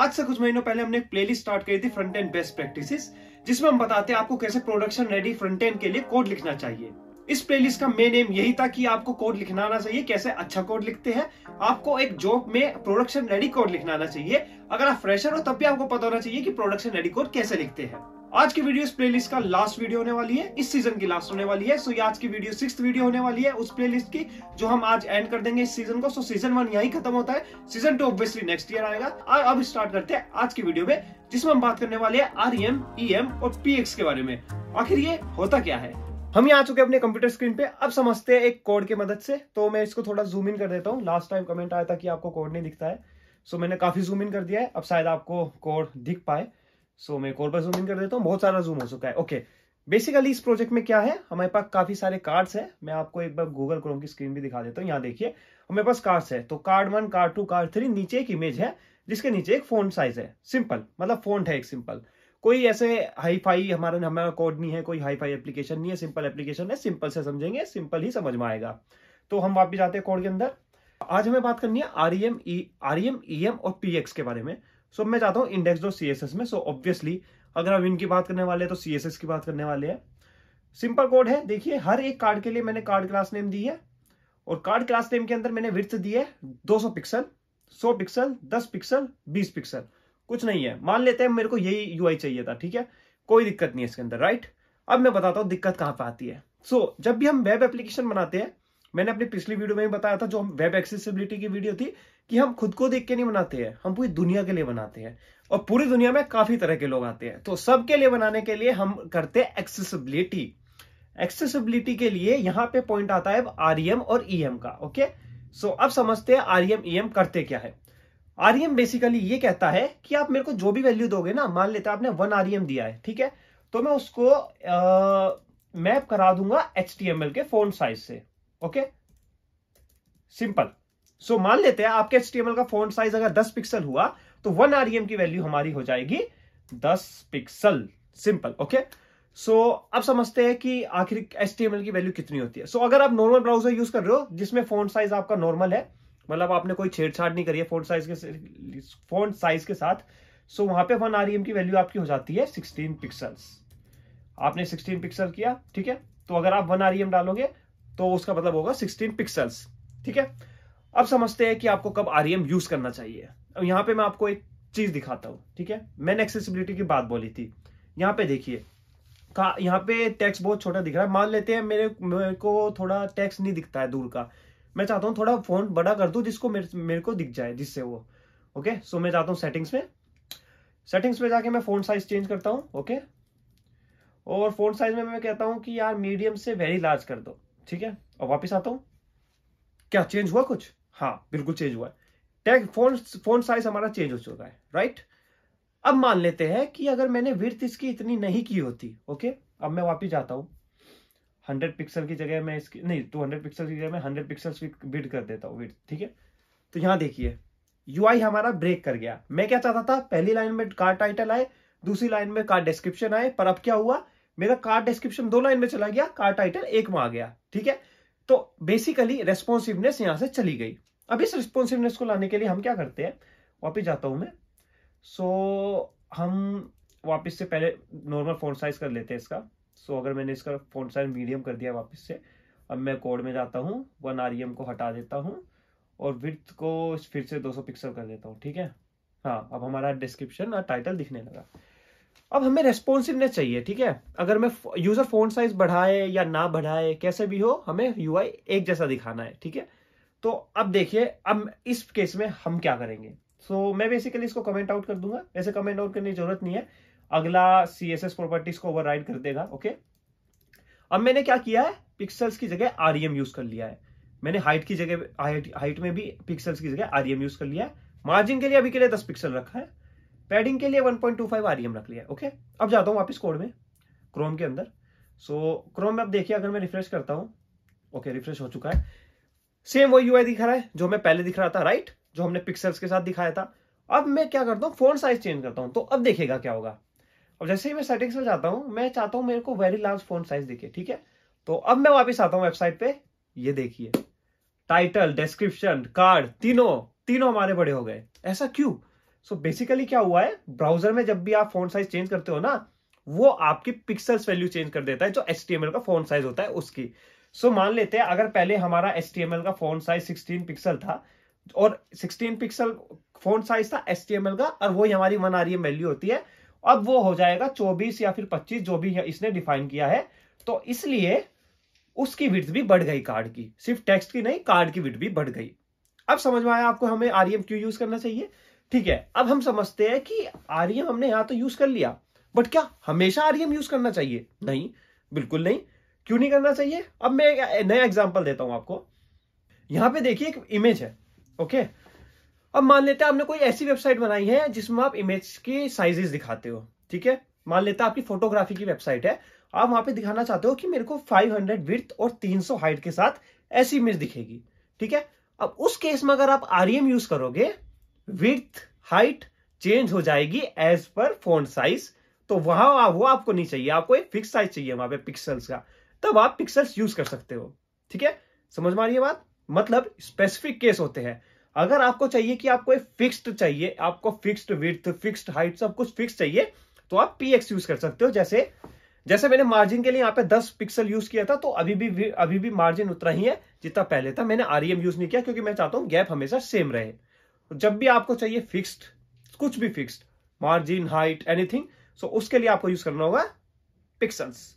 आज से कुछ महीनों पहले हमने एक प्लेलिस्ट स्टार्ट करी थी फ्रंट एंड बेस्ट प्रैक्टिसेस जिसमें हम बताते हैं आपको कैसे प्रोडक्शन रेडी फ्रंट एंड के लिए कोड लिखना चाहिए। इस प्लेलिस्ट का मेन एम यही था कि आपको कोड लिखना आना चाहिए, कैसे अच्छा कोड लिखते हैं। आपको एक जॉब में प्रोडक्शन रेडी कोड लिखना आना चाहिए। अगर आप फ्रेशर हो, तब भी आपको पता होना चाहिए कि प्रोडक्शन रेडी कोड कैसे लिखते हैं। आज की वीडियो इस प्लेलिस्ट का लास्ट वीडियो होने वाली है, इस सीज़न की लास्ट होने वाली है सो ये आज की वीडियो सिक्स वीडियो होने वाली है उस प्लेलिस्ट की, जो हम आज एंड कर देंगे इस सीज़न को सो सीज़न वन यही खत्म होता है season two obviously next year आएगा। अब स्टार्ट करते हैं आज की वीडियो में, जिसमें हम बात करने वाले हैं आर एम ई एम और पीएक्स के बारे में। आखिर ये होता क्या है? हम यहाँ आ चुके हैं अपने कंप्यूटर स्क्रीन पे, अब समझते हैं एक कोड की मदद से तो मैं इसको थोड़ा जूम इन कर देता हूँ। लास्ट टाइम कमेंट आया था कि आपको कोड नहीं दिखता है सो मैंने काफ़ी जूम इन कर दिया है, अब शायद आपको कोड दिख पाए। सो मैं कोड पर जूम इन कर देता हूँ, बहुत सारा जूम हो चुका है। ओके बेसिकली इस प्रोजेक्ट में क्या है? हमारे पास काफ़ी सारे कार्ड्स है। मैं आपको एक बार गूगल क्रोम की स्क्रीन भी दिखा देता हूँ। यहाँ देखिए, हमारे पास कार्ड्स है। तो card one card two card three नीचे एक इमेज है, जिसके नीचे एक फ़ोन साइज़ है। सिंपल मतलब फ़ोन है एक सिंपल कोई ऐसे हाई फाई हमारा हमारा कोड नहीं है, कोई हाई फाई एप्लीकेशन नहीं है सिंपल एप्लीकेशन है सिंपल से समझेंगे सिंपल ही समझ में आएगा। तो हम वापिस जाते हैं कोड के अंदर। आज हमें बात करनी है R E M E R E M E M और पी एक्स के बारे में। सो मैं चाहता हूँ इंडेक्स एस एस में सो ऑब्वियसली अगर हम इनकी बात करने वाले हैं तो सी एस एस की बात करने वाले हैं। सिंपल कोड है देखिए हर एक कार्ड के लिए मैंने कार्ड क्लास नेम दी है और कार्ड क्लास नेम के अंदर मैंने विर्थ दी है 200 पिक्सल 100 पिक्सल 10 पिक्सल 20 पिक्सल कुछ नहीं है। मान लेते हैं मेरे को यही यूआई चाहिए था ठीक है? कोई दिक्कत नहीं है इसके अंदर राइट अब मैं बताता हूँ दिक्कत कहाँ पर आती है। सो so, जब भी हम वेब एप्लीकेशन बनाते हैं मैंने अपनी पिछली वीडियो में भी बताया था जो हम वेब एक्सेसिबिलिटी की वीडियो थी कि हम खुद को देख के नहीं बनाते हैं, हम पूरी दुनिया के लिए बनाते हैं। और पूरी दुनिया में काफ़ी तरह के लोग आते हैं। तो सबके लिए बनाने के लिए हम करते हैं एक्सेसिबिलिटी एक्सेसिबिलिटी के लिए यहाँ पे पॉइंट आता है आरईएम और ईएम का ओके सो अब समझते हैं आरईएम ईएम करते क्या है। आरईएम बेसिकली ये कहता है कि आप मेरे को जो भी वैल्यू दोगे ना, मान लेते आपने वन आरईएम दिया है, ठीक है? तो मैं उसको मैप करा दूँगा एचटीएमएल के फ़ोन साइज़ से ओके सिंपल सो मान लेते हैं आपके एच का फ़ोन साइज़ अगर 10 पिक्सल हुआ तो वन आरईएम की वैल्यू हमारी हो जाएगी 10 पिक्सल सिंपल ओके सो अब समझते हैं कि आखिर एचटीएमएल की वैल्यू कितनी होती है. सो so, अगर आप नॉर्मल ब्राउज़र यूज़ कर रहे हो जिसमें फ़ोन साइज़ आपका नॉर्मल है मतलब आपने कोई छेड़छाड़ नहीं करी है फ़ोन साइज़ के फ़ोन साइज़ के साथ सो so, वहाँ पे वन आरईएम की वैल्यू आपकी हो जाती है 16 पिक्सल्स आपने 16 पिक्सल किया ठीक है? तो अगर आप वन आरईएम डालोगे तो उसका मतलब होगा 16 पिक्सल्स ठीक है? अब समझते हैं कि आपको कब आरईएम यूज़ करना चाहिए। अब यहाँ पे मैं आपको एक चीज़ दिखाता हूँ ठीक है? मैंने एक्सेसिबिलिटी की बात बोली थी। यहाँ पे देखिए का यहाँ पे टेक्स्ट बहुत छोटा दिख रहा है। मान लेते हैं मेरे मेरे को थोड़ा टेक्स्ट नहीं दिखता है दूर का। मैं चाहता हूँ थोड़ा फ़ोन बड़ा कर दू जिसको मेरे, मेरे को दिख जाए जिससे वो ओके सो मैं चाहता हूँ सेटिंग्स में सेटिंग्स में जाके मैं फ़ोन साइज़ चेंज करता हूँ ओके और फ़ोन साइज़ में मैं कहता हूँ कि यार मीडियम से वेरी लार्ज कर दो ठीक है? और वापस आता हूँ। क्या चेंज हुआ कुछ? हाँ बिल्कुल चेंज हुआ है। टैग फ़ोन फ़ोन साइज़ हमारा चेंज हो चुका है राइट अब मान लेते हैं कि अगर मैंने विर्थ इसकी इतनी नहीं की होती ओके अब मैं वापिस जाता हूँ। हंड्रेड पिक्सल की जगह मैं इसकी, नहीं टू हंड्रेड पिक्सल की जगह मैं हंड्रेड पिक्सल विड कर देता हूँ ठीक है? तो यहाँ देखिए यूआई हमारा ब्रेक कर गया। मैं क्या चाहता था? पहली लाइन में कार टाइटल आए, दूसरी लाइन में कार डिस्क्रिप्शन आए, पर अब क्या हुआ? मेरा कार डिस्क्रिप्शन दो लाइन में चला गया कार टाइटल एक में आ गया, ठीक है? तो बेसिकली रेस्पॉन्सिवनेस यहाँ से चली गई। अब इस रिस्पॉन्सिवनेस को लाने के लिए हम क्या करते हैं? वापिस जाता हूँ मैं। सो so, हम वापस से पहले नॉर्मल फ़ोन साइज़ कर लेते हैं इसका। सो so, अगर मैंने इसका फ़ोन साइज़ मीडियम कर दिया वापस से अब मैं कोड में जाता हूँ वन आर को हटा देता हूँ और विथ को फिर से 200 पिक्सल कर देता हूँ ठीक है? हाँ अब हमारा डिस्क्रिप्शन और टाइटल दिखने लगा। अब हमें रेस्पॉन्सिवनेस चाहिए ठीक है? अगर मैं यूज़र फ़ोन साइज़ बढ़ाए या ना बढ़ाए कैसे भी हो हमें यूआई एक जैसा दिखाना है ठीक है? तो अब देखिए अब इस केस में हम क्या करेंगे? सो so, मैं बेसिकली इसको कमेंट आउट कर दूँगा। ऐसे कमेंट आउट करने की ज़रूरत नहीं है। अगला सी एस एस प्रॉपर्टीज़ को ओवर कर देगा ओके अब मैंने क्या किया है? पिक्सल्स की जगह आर यूज़ कर लिया है। मैंने हाइट की जगह हाइट में भी पिक्सल्स की जगह आर यूज़ कर लिया है। मार्जिन के लिए अभी के लिए दस पिक्सल रखा है। पैडिंग के लिए 1.25 आरईएम रख लिया ओके अब जाता हूँ वापस कोड में क्रोम के अंदर। सो so, क्रोम में अब देखिए अगर मैं रिफ्रेश करता हूँ ओके रिफ्रेश हो चुका है। सेम वही यूआई दिखा रहा है जो मैं पहले दिख रहा था राइट जो हमने पिक्सल्स के साथ दिखाया था। अब मैं क्या करता हूँ फ़ोन साइज़ चेंज करता हूँ तो अब देखेगा क्या होगा। अब जैसे ही मैं सेटिंग्स में जाता हूँ मैं चाहता हूँ मेरे को वेरी लार्ज फ़ोन साइज़ दिखे ठीक है? तो अब मैं वापस आता हूँ वेबसाइट पे ये देखिए। टाइटल डिस्क्रिप्शन कार्ड तीनों तीनों हमारे बड़े हो गए। ऐसा क्यों? सो so बेसिकली क्या हुआ है? ब्राउज़र में जब भी आप फ़ोन साइज़ चेंज करते हो ना वो आपकी पिक्सल्स वैल्यू चेंज कर देता है जो एच का फ़ोन साइज़ होता है उसकी। सो so, मान लेते हैं अगर पहले हमारा एच का फ़ोन साइज़ 16 पिक्सल था और 16 पिक्सल फ़ोन साइज़ था एच का और वो हमारी वन आर वैल्यू होती है अब वो हो जाएगा 24 या फिर 25 जो भी इसने डिफाइन किया है। तो इसलिए उसकी विड्थ भी बढ़ गई कार्ड की। सिर्फ़ टेक्स्ट की नहीं कार्ड की विड्थ भी बढ़ गई। अब समझ में आया आपको हमें आरईएम क्यों यूज़ करना चाहिए? ठीक है, अब हम समझते हैं कि आरईएम हमने यहाँ तो यूज़ कर लिया बट क्या हमेशा आरईएम यूज़ करना चाहिए? नहीं, बिल्कुल नहीं। क्यों नहीं करना चाहिए? अब मैं नया एग्ज़ाम्पल देता हूँ आपको। यहाँ पे देखिए एक इमेज है ओके अब मान लेते हैं आपने कोई ऐसी वेबसाइट बनाई है जिसमें आप इमेज के साइजेस दिखाते हो, ठीक है? मान लेते हैं आपकी फोटोग्राफी की वेबसाइट है, आप वहाँ पे दिखाना चाहते हो कि मेरे को 500 हंड्रेड विर्थ और 300 हाइट के साथ ऐसी इमेज दिखेगी, ठीक है? अब उस केस में अगर आप आरईएम यूज़ करोगे विथ हाइट चेंज हो जाएगी एज पर फ़ोन साइज़ तो वहाँ वो आपको नहीं चाहिए। आपको एक फिक्स साइज़ चाहिए वहाँ पे पिक्सल्स का। तब आप पिक्सल्स यूज़ कर सकते हो। ठीक है? समझ में आ रही है बात? मतलब स्पेसिफिक केस होते हैं। अगर आपको चाहिए कि आपको एक फिक्स्ड चाहिए, आपको फिक्स्ड विथ फिक्स्ड हाइट सब कुछ फिक्स चाहिए तो आप पीएक्स यूज़ कर सकते हो। जैसे जैसे मैंने मार्जिन के लिए यहाँ पे 10 पिक्सल यूज़ किया था तो अभी भी अभी भी मार्जिन उतना ही है जितना पहले था। मैंने आरईएम यूज़ नहीं किया क्योंकि मैं चाहता हूँ गैप हमेशा सेम रहे। तो जब भी आपको चाहिए फिक्स्ड कुछ भी fixed margin height anything so उसके लिए आपको यूज़ करना होगा पिक्सल्स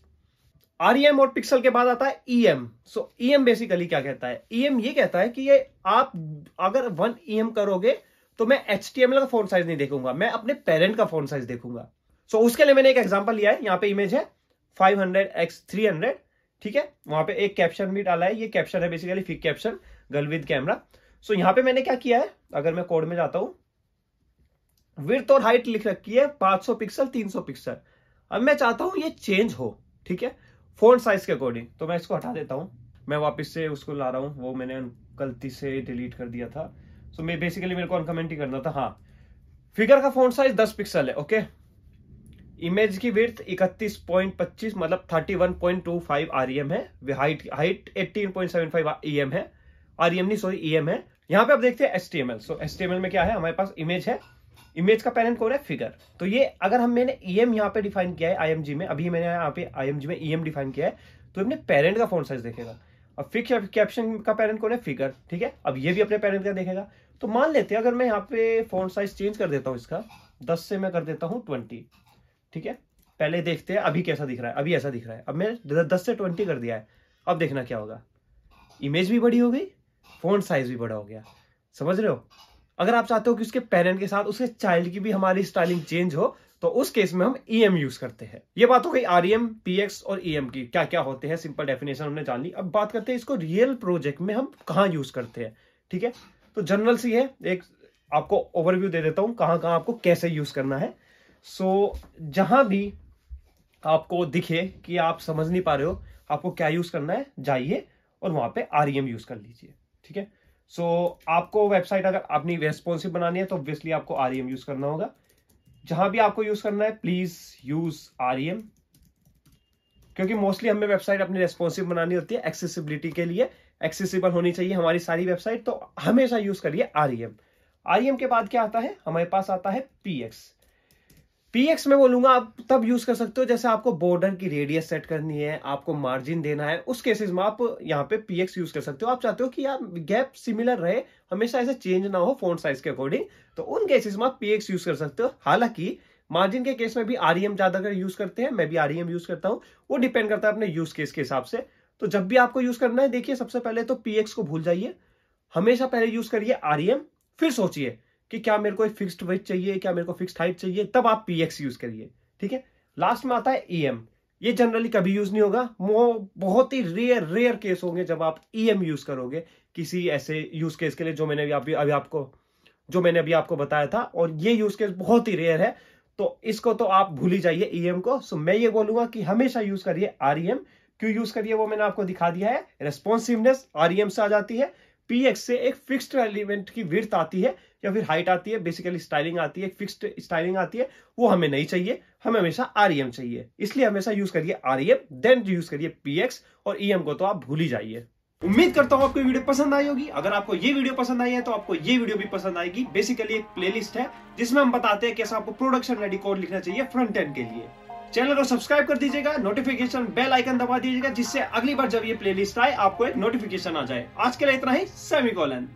आरईएम और पिक्सल के बाद आता है ईएम सो ईएम बेसिकली क्या कहता है? ईएम e ये कहता है कि ये आप अगर वन ईएम e करोगे तो मैं एचटीएमएल का फ़ोन साइज़ नहीं देखूँगा मैं अपने पेरेंट का फ़ोन साइज़ देखूँगा. सो so, उसके लिए मैंने एक एग्ज़ाम्पल लिया है यहाँ पे इमेज है 500 एक्स 300 ठीक है? वहाँ पे एक कैप्शन भी डाला है ये कैप्शन है basically fig caption girl with camera so so, यहाँ पे मैंने क्या किया है? अगर मैं कोड में जाता हूँ विर्थ और हाइट लिख रखी है 500 पिक्सल 300 पिक्सल अब मैं चाहता हूँ ये चेंज हो ठीक है? फ़ोन साइज़ के अकॉर्डिंग तो मैं इसको हटा देता हूँ। मैं वापस से उसको ला रहा हूँ वो मैंने गलती से डिलीट कर दिया था। सो so, मैं बेसिकली मेरे को अनकमेंट ही करना था हाँ। फिगर का फ़ोन साइज़ 10 पिक्सल है ओके इमेज की विर्थ 31.25 मतलब थर्टी 31.25 आरईएम है। हाइट हाइट 18.75 ईएम है। आरईएम नहीं सॉरी ईएम है। यहाँ पे आप देखते हैं एसटीएमएल सो एसटीएमएल में क्या है? हमारे पास इमेज है। इमेज का पेरेंट कौन है? फिगर तो ये अगर हम मैंने ईएम यहाँ पे डिफाइन किया है आईएमजी में, अभी मैंने यहाँ पे आईएमजी में ईएम डिफाइन किया है तो अपने पेरेंट का फ़ोन साइज़ देखेगा। अब फिक्स कैप्शन का पेरेंट कौन है? फिगर ठीक है? अब ये भी अपने पेरेंट का देखेगा। तो मान लेते हैं, अगर मैं यहाँ पे फ़ोन साइज़ चेंज कर देता हूँ इसका, दस से मैं कर देता हूँ ट्वेंटी ठीक है? पहले देखते हैं, अभी कैसा दिख रहा है? अभी ऐसा दिख रहा है। अब मैंने दस से ट्वेंटी कर दिया है। अब देखना क्या होगा। इमेज भी बड़ी हो गई। फ़ोन साइज़ भी बड़ा हो गया। समझ रहे हो? अगर आप चाहते हो कि उसके पेरेंट के साथ उसके चाइल्ड की भी हमारी स्टाइलिंग चेंज हो तो उस केस में हम ईएम e यूज़ करते हैं। ये बात हो गई आरईएम पीएक्स और ईएम e की। क्या क्या होते हैं? सिंपल डेफिनेशन हमने जान ली। अब बात करते हैं इसको रियल प्रोजेक्ट में हम कहा यूज़ करते हैं। ठीक है? तो जनरल सी है। एक आपको ओवरव्यू दे देता हूँ कहाँ कहाँ आपको कैसे यूज़ करना है। सो so, जहाँ भी आपको दिखे कि आप समझ नहीं पा रहे हो आपको क्या यूज़ करना है जाइए और वहाँ पे आर यूज़ कर लीजिए। ठीक है? सो आपको वेबसाइट अगर अपनी रेस्पॉन्सिव बनानी है तो ऑब्वियसली आपको आर यूज़ करना होगा। जहाँ भी आपको यूज़ करना है प्लीज़ यूज़ आरएम क्योंकि मोस्टली हमें वेबसाइट अपनी रेस्पॉन्सिव बनानी होती है एक्सेसिबिलिटी के लिए। एक्सेसिबल होनी चाहिए हमारी सारी वेबसाइट तो हमेशा यूज़ करिए आरईएम आरईएम के बाद क्या आता है? हमारे पास आता है पीएक्स पीएक्स में बोलूँगा आप तब यूज़ कर सकते हो जैसे आपको बॉर्डर की रेडियस सेट करनी है, आपको मार्जिन देना है। उस केसेस में आप यहाँ पे पीएक्स यूज़ कर सकते हो। आप चाहते हो कि यार गैप सिमिलर रहे, हमेशा ऐसे चेंज ना हो फ़ोन साइज़ के अकॉर्डिंग तो उन केसेस में आप पीएक्स यूज़ कर सकते हो। हालाँकि मार्जिन के केस में भी आरईएम ज़्यादा अगर यूज़ करते हैं, मैं भी आरईएम यूज़ करता हूँ। वो डिपेंड करता है अपने यूज़ केस के हिसाब से। तो जब भी आपको यूज़ करना है, देखिए सबसे पहले तो पीएक्स को भूल जाइए। हमेशा पहले यूज़ करिए आरईएम फिर सोचिए। कि क्या मेरे को फिक्स्ड वेट चाहिए, क्या मेरे को फिक्स्ड हाइट चाहिए, तब आप पीएक्स यूज़ करिए, ठीक है? लास्ट में आता है ईएम e ये जनरली कभी यूज़ नहीं होगा। वो बहुत ही रेयर रेयर केस होंगे जब आप ईएम e यूज़ करोगे किसी ऐसे यूज़ केस के लिए जो मैंने अभी अभी आपको, जो मैंने अभी आपको बताया था। और ये यूज़ केस बहुत ही रेयर है। तो इसको तो आप भूल ही जाइए ईएम e को। सो मैं ये बोलूँगा कि हमेशा यूज़ करिए आरईएम क्यों यूज़ करिए वो मैंने आपको दिखा दिया है। रेस्पॉन्सिवनेस आरईएम से आ जाती है। पीएक्स से एक फिक्स्ड एलिमेंट की विर्थ आती है या फिर हाइट आती है बेसिकली स्टाइलिंग आती है फिक्स्ड स्टाइलिंग आती है, वो हमें नहीं चाहिए, हमें हमेशा आरईएम चाहिए। इसलिए हमेशा यूज़ करिए आरईएम देन यूज़ करिए पीएक्स और ईएम को तो आप भूल ही जाइए। उम्मीद करता हूँ आपको वीडियो पसंद आई होगी। अगर आपको ये वीडियो पसंद आई है तो आपको ये वीडियो भी पसंद आएगी। बेसिकली एक प्लेलिस्ट है, जिसमें हम बताते हैं कैसे आपको प्रोडक्शन रेडी कोड लिखना चाहिए फ्रंट एंड के लिए। चैनल को सब्सक्राइब कर दीजिएगा नोटिफिकेशन बेल आइकन दबा दीजिएगा, जिससे अगली बार जब ये प्लेलिस्ट आए, आपको एक नोटिफिकेशन आ जाए। आज के लिए इतना ही, सेमी कॉलन।